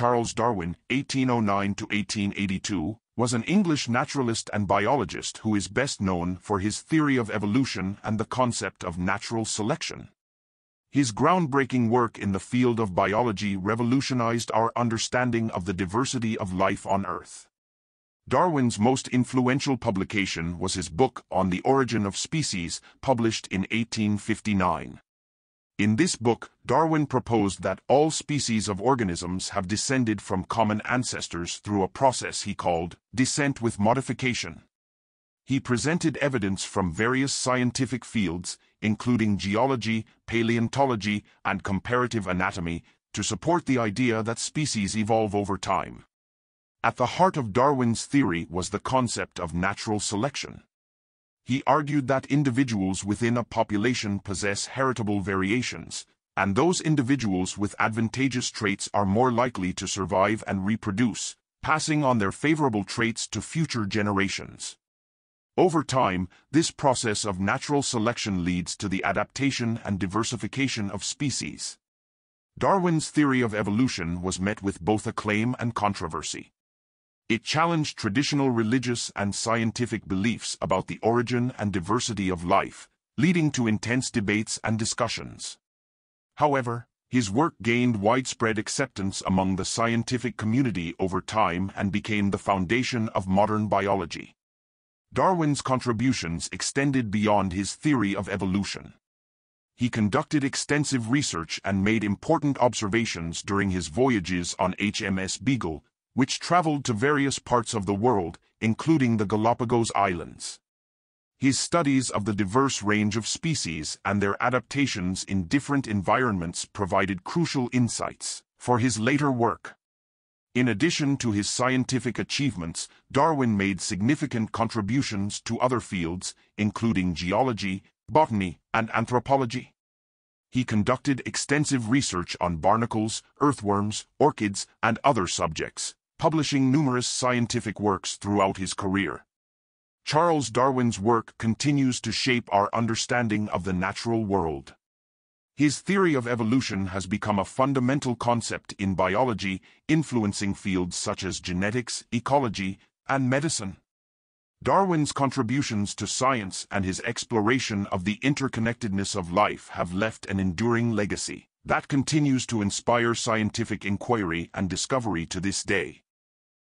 Charles Darwin, 1809-1882, was an English naturalist and biologist who is best known for his theory of evolution and the concept of natural selection. His groundbreaking work in the field of biology revolutionized our understanding of the diversity of life on Earth. Darwin's most influential publication was his book On the Origin of Species, published in 1859. In this book, Darwin proposed that all species of organisms have descended from common ancestors through a process he called descent with modification. He presented evidence from various scientific fields, including geology, paleontology, and comparative anatomy, to support the idea that species evolve over time. At the heart of Darwin's theory was the concept of natural selection. He argued that individuals within a population possess heritable variations, and those individuals with advantageous traits are more likely to survive and reproduce, passing on their favorable traits to future generations. Over time, this process of natural selection leads to the adaptation and diversification of species. Darwin's theory of evolution was met with both acclaim and controversy. It challenged traditional religious and scientific beliefs about the origin and diversity of life, leading to intense debates and discussions. However, his work gained widespread acceptance among the scientific community over time and became the foundation of modern biology. Darwin's contributions extended beyond his theory of evolution. He conducted extensive research and made important observations during his voyages on HMS Beagle, which traveled to various parts of the world, including the Galapagos Islands. His studies of the diverse range of species and their adaptations in different environments provided crucial insights for his later work. In addition to his scientific achievements, Darwin made significant contributions to other fields, including geology, botany, and anthropology. He conducted extensive research on barnacles, earthworms, orchids, and other subjects, publishing numerous scientific works throughout his career. Charles Darwin's work continues to shape our understanding of the natural world. His theory of evolution has become a fundamental concept in biology, influencing fields such as genetics, ecology, and medicine. Darwin's contributions to science and his exploration of the interconnectedness of life have left an enduring legacy that continues to inspire scientific inquiry and discovery to this day.